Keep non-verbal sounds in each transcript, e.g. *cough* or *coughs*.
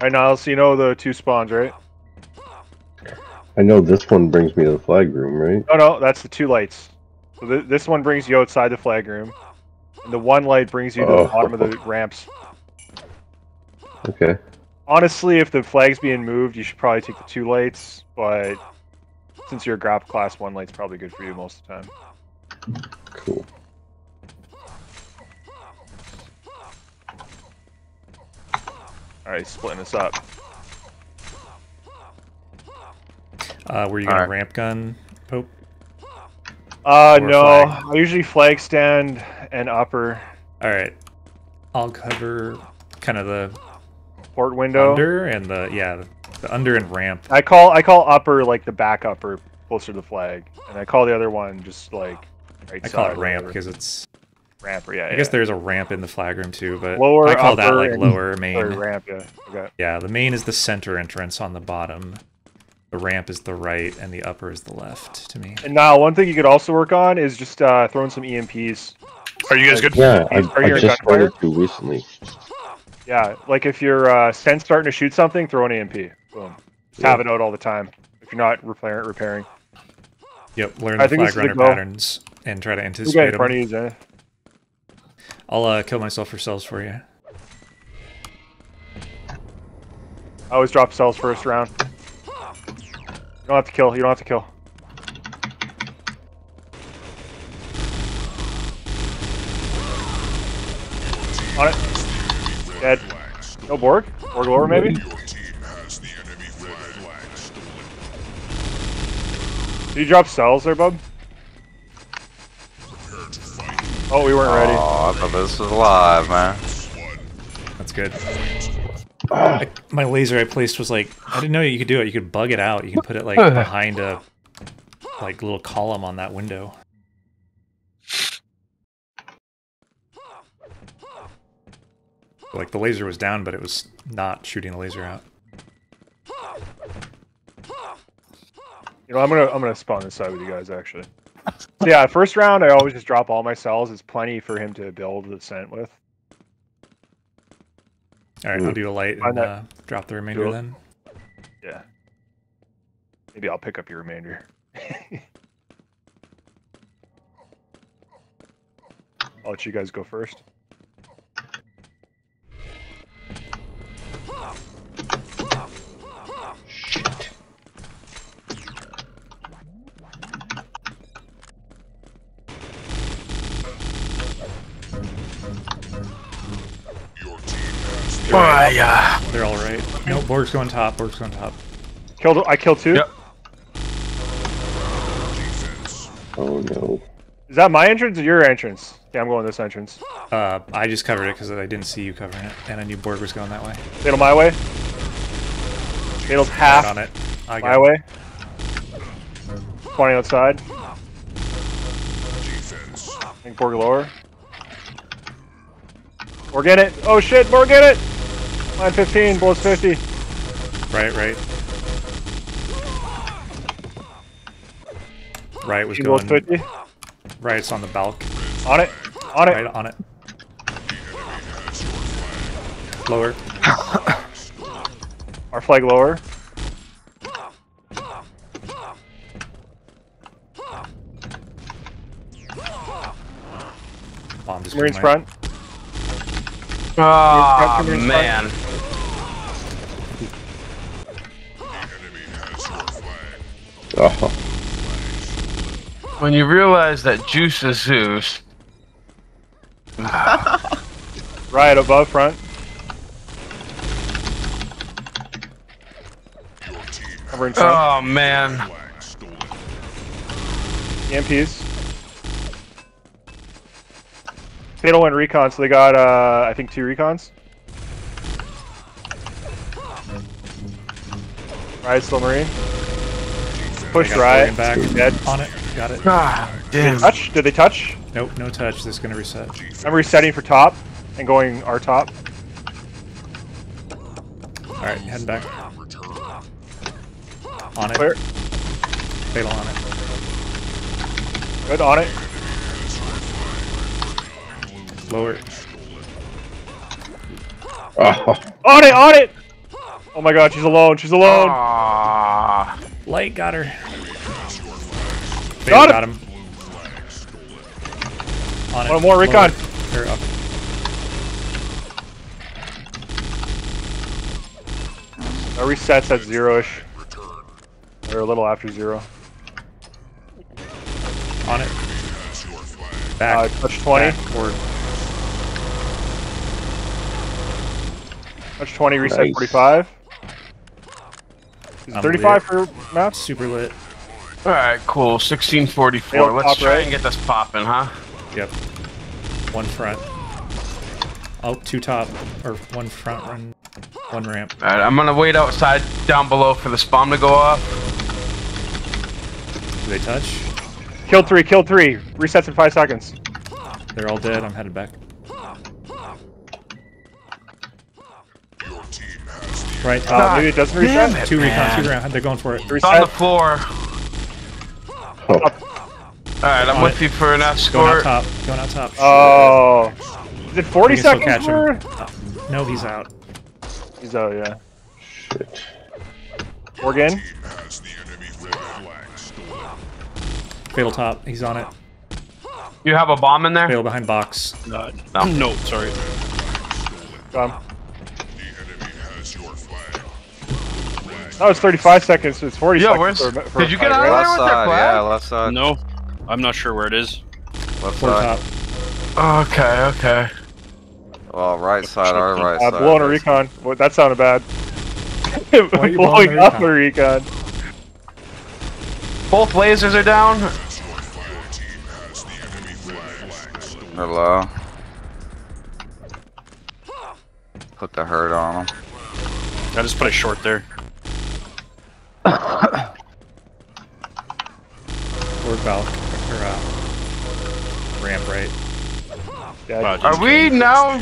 Alright, Niles, so you know the two spawns, right? I know this one brings me to the flag room, right? No, no, that's the two lights. So th this one brings you outside the flag room, and the one light brings you to Oh. the bottom of the ramps. Okay. Honestly, if the flag's being moved, you should probably take the two lights, but since you're a grapple class, one light's probably good for you most of the time. Cool. Alright, splitting this up. Uh, were you gonna Alright. ramp gun, Pope? Uh, Or no. flag. I usually flag stand and upper All right. I'll cover kind of the port window. under and the yeah, the, the under and ramp. I call I call upper like the back upper closer to the flag, and I call the other one just like right I call side it ramp because it's. Ramp. Yeah, I guess there's a ramp in the flag room too, but Lower, I call that like lower main. or ramp. Yeah. Okay. Yeah, the main is the center entrance on the bottom. The ramp is the right, and the upper is the left to me. And now one thing you could also work on is just uh, throwing some EMPs. Are you guys good? Yeah, I, Are you I a just gunfire? started to recently. Yeah, like if your uh, sense starting to shoot something, throw an EMP. Boom. Just Yeah. have it out all the time. If you're not repair- repairing, Yep, learn I the think flag is the runner patterns and try to you anticipate get in them. front of you, Zen. I'll uh, kill myself for cells for you. I always drop cells first round. You don't have to kill. You don't have to kill. On it. Dead. No Borg? Borg lower maybe? Your team has the enemy flag stolen. Did you drop cells there, bub? Oh, we weren't ready. Oh, I thought this was live, man. That's good. I, my laser I placed was like I didn't know you could do it. You could bug it out. You can put it like *laughs* behind a like little column on that window. Like the laser was down, but it was not shooting the laser out. You know, I'm gonna I'm gonna spawn inside with you guys actually. So yeah, first round I always just drop all my cells. It's plenty for him to build the scent with. All right, I'll do a light Find and that- uh, drop the remainder Cool. then. Yeah. Maybe I'll pick up your remainder. *laughs* I'll let you guys go first. Has the Oh, yeah. They're all right. No, Borg's going top. Borg's going top. Killed. I killed two. Yep. Oh no. Is that my entrance or your entrance? Yeah, I'm going this entrance. Uh, I just covered it because I didn't see you covering it, and I knew Borg was going that way. Fatal my way. Fatal's Right half on it. I got my it. way. 20 outside. Defense. I think Borg lower. Borg in it. Oh shit, Borg in it! Line 15, blows 50. Right, right. Right was He blows going. 50. Right's on the balk. On it. On it. Right on it. Lower. Our flag lower. Bomb just Marines came right. front. Oh, Marines front. Oh, *laughs* When you realize that Juice is Zeus, *laughs* Right above front. Front. oh man, has flag stolen. EMPs. Fatal went recon, so they got, uh, I think two recons. Riot still Marine. Push I got Riot. Florian back. Dead. On it. Got it. ah, Did they damn. touch? Did they touch? Nope, no touch. This is gonna reset. I'm resetting for top and going our top. Alright, heading back. On it. Clear. Fatal on it. Good on it. Lower. oh, On it, on it! Oh my god, she's alone. She's alone. Ah. Light got her. Got him. got him. On it. One more, recon. Lower. Or up. Our resets at zero-ish. Or a little after zero. On it. Uh, Back. touch 20. Back. Forward. Touch 20, reset Nice. 45. Is I'm 35 for maps? Super lit. All right, cool. 1644. Failed Let's try right. and get this popping, huh? Yep. One front. Oh, two top. Or one front, one, one ramp. All right, I'm gonna wait outside down below for the spawn to go off. Do they touch? Killed three, killed three. Resets in five seconds. They're all dead. I'm headed back. Right Uh, maybe it doesn't damn reset? it. two recon, man. two recon. They're going for it. It's on Reset. the floor. Oh, All right, I'm On with it. you for an Going out top. Going out top. Oh. Is it 40 We can still seconds? catch for- him. Uh, no, he's out. He's out, yeah. shit. Morgan? Has the enemy red flag stolen. Fatal top. He's on it. You have a bomb in there? Fatal behind box. Uh, no. sorry. Got him. That was 35 seconds. It's 40 Yeah, seconds. for, for did you get fight, out of there with that side, flag? yeah, left side. No, I'm not sure where it is. Left Four side. top. Okay, okay. Well, right side, our right Uh, side. blowing a recon. Well, that sounded bad. *laughs* blowing blowing up recon? a recon. Both lasers are down. Your team has the enemy flag stolen. They're low. Put the hurt on them. I just put a short there. Forward valve. Or, uh, ramp right. Yeah, Wow, Are we now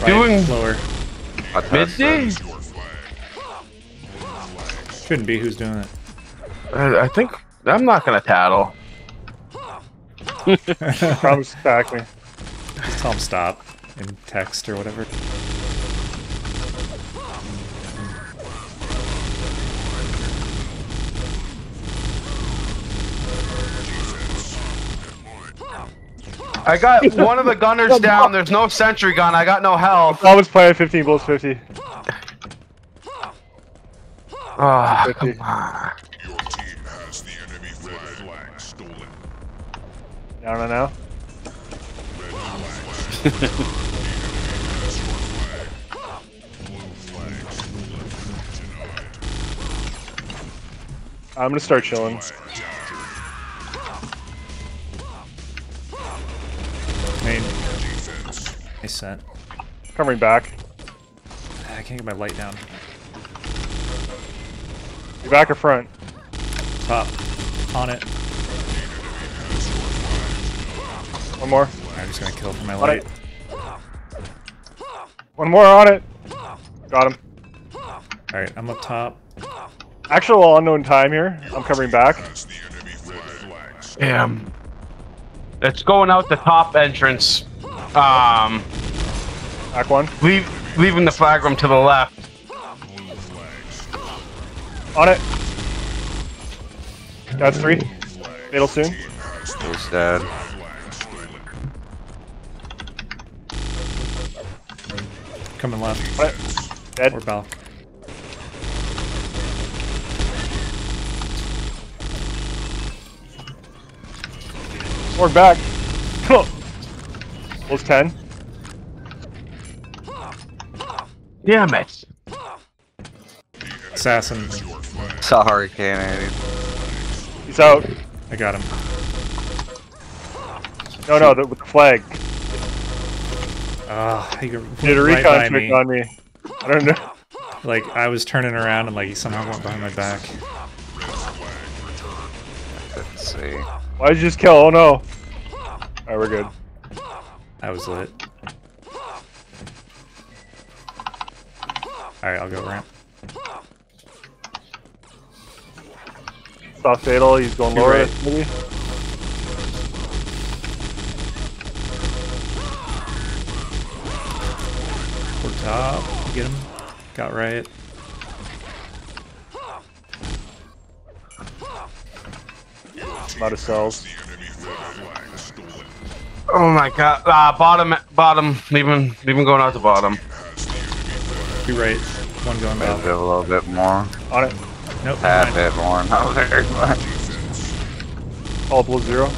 Right. Doing- Lower. I touched midday? it. Your flag. Shouldn't be. Who's doing it? Uh, I think I'm not gonna tattle. *laughs* *laughs* promise to back me. Just tell him stop in text or whatever. I got *laughs* one of the gunners down. There's no sentry gun. I got no health. Always playing 15 bullets 50. Ah, 50. come on. Your team has the enemy red flag stolen. Down and now. *laughs* I'm gonna start chilling. Nice sent. Covering back. I can't get my light down. You back or front? Top. On it. One more. I'm just gonna kill for my On light. it. One more on it. Got him. Alright, I'm up top. Actual unknown time here. I'm covering back. Has the enemy red flag stolen. Damn. It's going out the top entrance. Um, Back one. leave, leaving the flag room to the left. On it. That's three. Middle soon. He's dead. Coming left. On it. Dead. Or Balk. More back. Was 10. Damn it. Assassin. Sorry, Canadian. He's out. I got him. No, no, the, with the flag. Ah, he Did a right recon by trick me. on me. I don't know. Like I was turning around and like he somehow went behind my back. Let's see. Why did you just kill? Oh no. Alright, we're good. I was lit. Alright, I'll go ramp. Stop fatal, he's going lower. Right. Maybe. We're top, get him. Got right. A lot of cells. Oh my god. Uh, bottom, bottom. Leave him, leave him going out the bottom. Two right, one going Maybe out. a little bit more. On it. Nope, Half never mind. bit more. *laughs* Not very much. All below zero.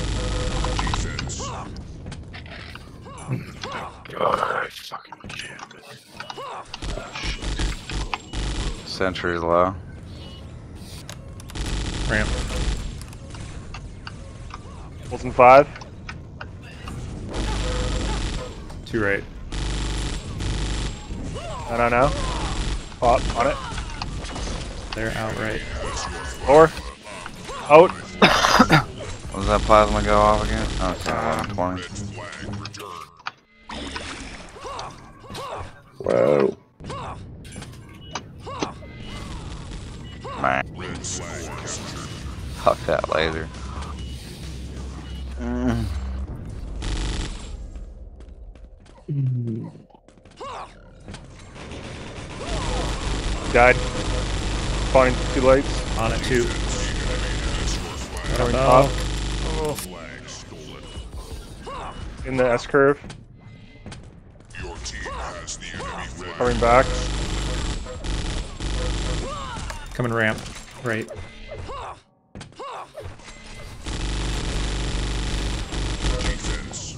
Sentry's low. ramp. Wilson five. Two right. No, no, no. Pop on it. They're outright. Or Out. *coughs* Was that plasma go off again? Oh, it's at 120. Wow. Man. Fuck that laser. Died. Spawning two lights. On it too. Coming Oh, top. In the S curve. Your team has the enemy. Coming back. coming ramp. Right. Defense.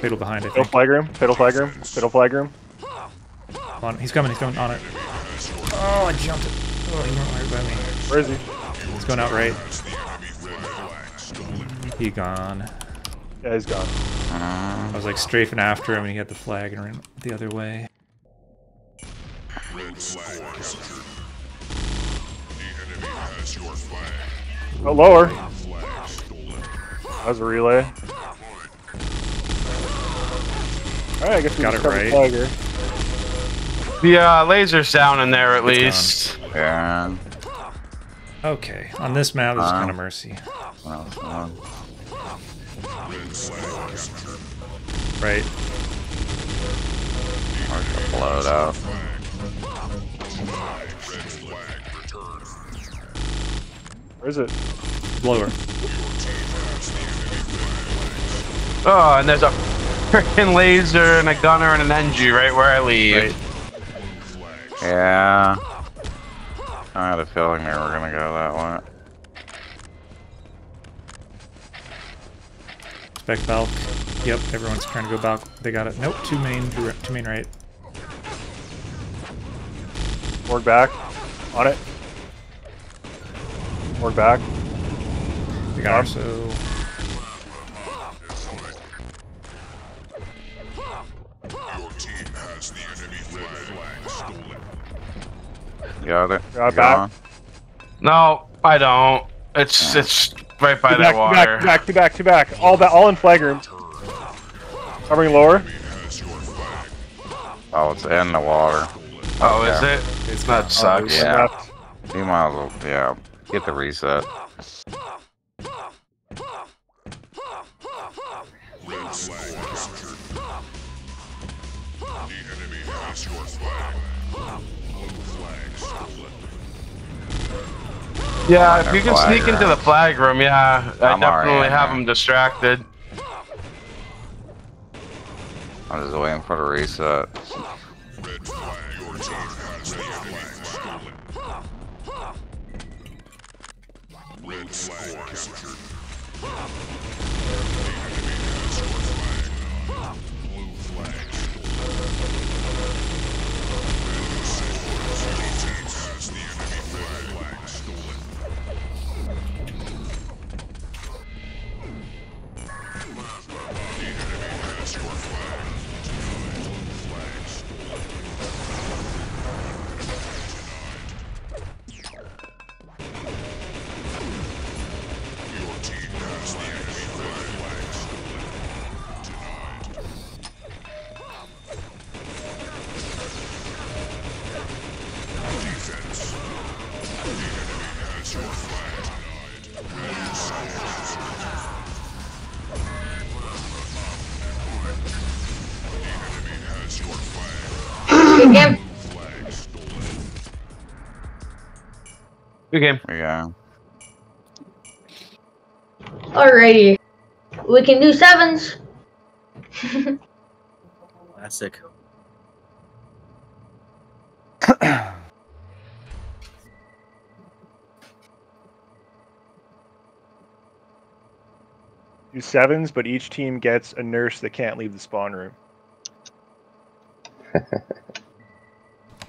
Fatal behind, I Fatal think. flag room. Fatal flag room. Fatal flag room. On, he's coming, he's coming on it. Oh, I jumped it. Oh, he went right by me. Where is he? He's going out right. He gone. Yeah, he's gone. I was like strafing after him and he had the flag and ran the other way. Red flag captured. The enemy has your. Oh, lower. Flag stolen. That was a relay. Alright, I guess we Got just it right. flag here. The uh, laser's down in there at It's least. Yeah. Okay, on this map, this is Um, kind of mercy. Well, well, Right. we're gonna blow it out. Where is it? Blower. Oh, and there's a freaking *laughs* laser and a gunner and an NG right where I leave. Right. Yeah. I had a feeling they were gonna go that way. Spec Balk. Yep, everyone's trying to go Balk. They got it. Nope, two main, two, ri- main right. Morgue back. On it. Morgue back. They got so Got it. Got You back. No, I don't. It's it's right by Two that back, two water. back, two back, two back, two back. All that, all in flag room. Covering lower. Oh, it's in the water. Oh, is it? It's not oh, sucks. Yeah. Left. You might as well, yeah. Get the reset. Yeah, if you can Flag sneak into the flag room, yeah, I I'm already definitely have there. them distracted. I'm just waiting for the reset. Red flag. Enemy flag. Again. Flag. Good game. There you go. Alrighty. We can do sevens. Classic. *coughs* Do sevens, but each team gets a nurse that can't leave the spawn room. *laughs*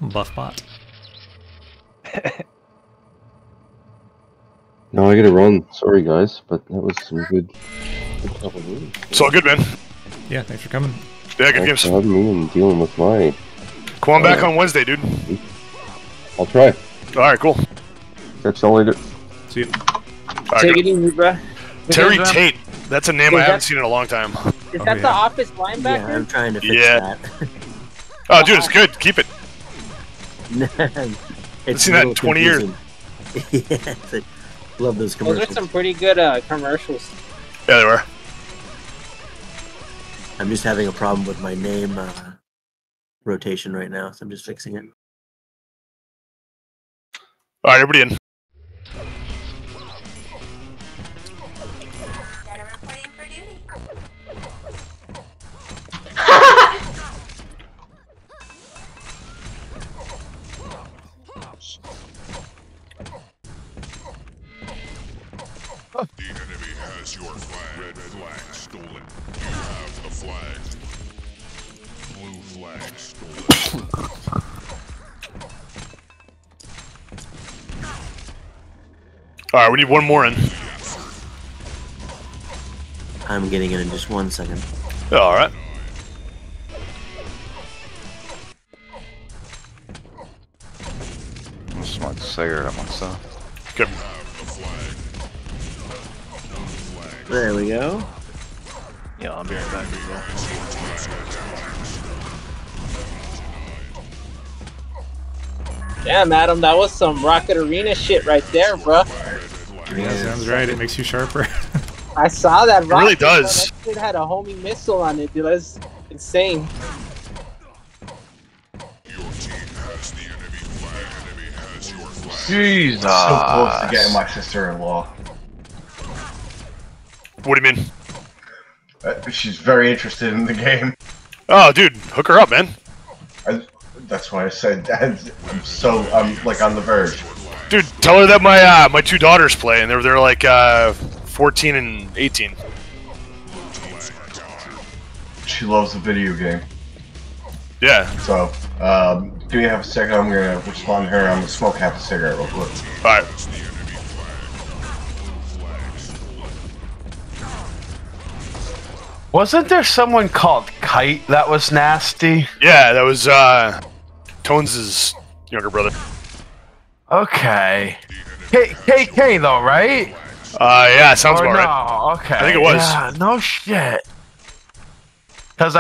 Buff bot. *laughs* No, I gotta run. Sorry, guys, but that was some good. good couple of moves. It's all good, man. Yeah, thanks for coming. Yeah, good Thanks games. for having me and dealing with my. Come on back oh, on Wednesday, dude. I'll try. All right, cool. Catch y'all later. See you. All right, Take good. it easy, bro. Terry games. Tate. That's a name Is I haven't seen in a long time. Is Oh, that the yeah. office Yeah, I'm linebacker? trying to fix Yeah. *laughs* Oh, dude, it's good. Keep it. That. it's seen that in 20 years. confusing. *laughs* yeah, it's like- love those commercials. Those commercials. are some pretty good uh, commercials. Yeah, they were. I'm just having a problem with my name uh, rotation right now, so I'm just fixing it. All right, everybody in. Flag. Blue flag stolen. All right, we need one more in. I'm getting it in just one second. All right. I'm gonna smoke a cigarette myself. Good. There we go. Yeah, I'll be right back as well. Damn, Adam, that was some Rocket Arena shit right there, bro. Yeah, sounds right. It makes you sharper. *laughs* I saw that. Rocket, really bro. does. That shit had a homing missile on it, dude. That's insane. Your team has the enemy flag. Enemy has your flag. Jesus. So close to getting my sister-in-law. What do you mean? Uh, she's very interested in the game. Oh, dude, hook her up, man. I, that's why I said *laughs* I'm so I'm like on the verge. Dude, tell her that my uh, my two daughters play, and they're they're like uh, 14 and 18. She loves the video game. Yeah. So, um, give me half a second. I'm gonna respond to her. I'm gonna smoke half a cigarette real quick. All right. Wasn't there someone called Kite that was nasty? Yeah, that was uh, Tones' younger brother. Okay. K- KK though, right? Uh, yeah, sounds Or about right. no? Okay. I think it was. Yeah, no shit.